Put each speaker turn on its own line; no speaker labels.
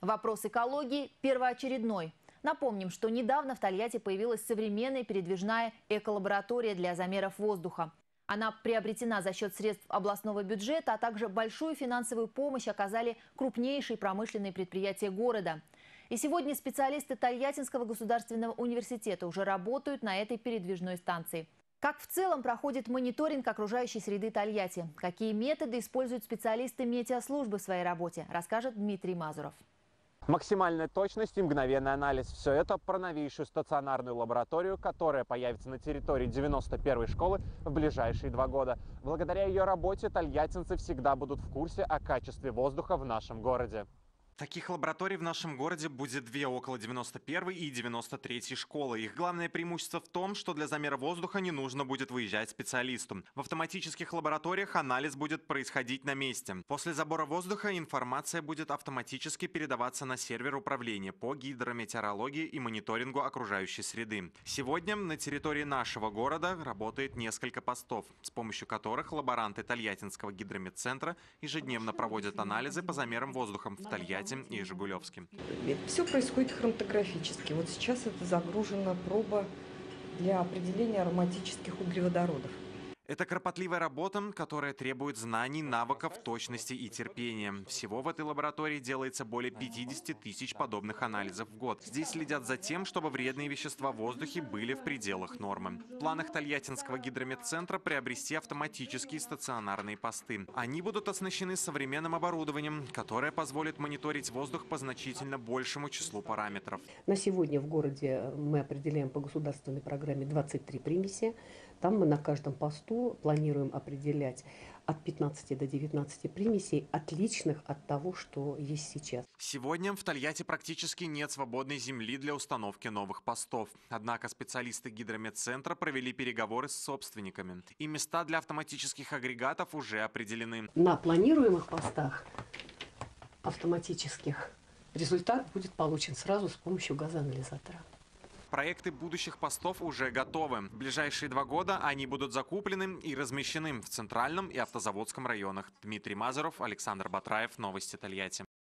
Вопрос экологии первоочередной. Напомним, что недавно в Тольятти появилась современная передвижная эколаборатория для замеров воздуха. Она приобретена за счет средств областного бюджета, а также большую финансовую помощь оказали крупнейшие промышленные предприятия города. И сегодня специалисты Тольяттинского государственного университета уже работают на этой передвижной станции. Как в целом проходит мониторинг окружающей среды Тольятти? Какие методы используют специалисты метеослужбы в своей работе, расскажет Дмитрий Мазуров.
Максимальная точность и мгновенный анализ – все это про новейшую стационарную лабораторию, которая появится на территории 91-й школы в ближайшие два года. Благодаря ее работе тольяттинцы всегда будут в курсе о качестве воздуха в нашем городе.
Таких лабораторий в нашем городе будет две около 91 и 93 школы. Их главное преимущество в том, что для замера воздуха не нужно будет выезжать специалисту. В автоматических лабораториях анализ будет происходить на месте. После забора воздуха информация будет автоматически передаваться на сервер управления по гидрометеорологии и мониторингу окружающей среды. Сегодня на территории нашего города работает несколько постов, с помощью которых лаборанты Тольяттинского гидрометцентра ежедневно проводят анализы по замерам воздуха в Тольятти и Жигулевске.
Все происходит хроматографически. Вот сейчас это загружена проба для определения ароматических углеводородов.
Это кропотливая работа, которая требует знаний, навыков, точности и терпения. Всего в этой лаборатории делается более 50 тысяч подобных анализов в год. Здесь следят за тем, чтобы вредные вещества в воздухе были в пределах нормы. В планах Тольяттинского гидрометцентра приобрести автоматические стационарные посты. Они будут оснащены современным оборудованием, которое позволит мониторить воздух по значительно большему числу параметров.
На сегодня в городе мы определяем по государственной программе 23 примеси. Там мы на каждом посту планируем определять от 15 до 19 примесей, отличных от того, что есть сейчас.
Сегодня в Тольятти практически нет свободной земли для установки новых постов. Однако специалисты гидрометцентра провели переговоры с собственниками. И места для автоматических агрегатов уже определены.
На планируемых постах автоматических результат будет получен сразу с помощью газоанализатора.
Проекты будущих постов уже готовы. В ближайшие два года они будут закуплены и размещены в Центральном и Автозаводском районах. Дмитрий Мазаров, Александр Батраев. Новости Тольятти.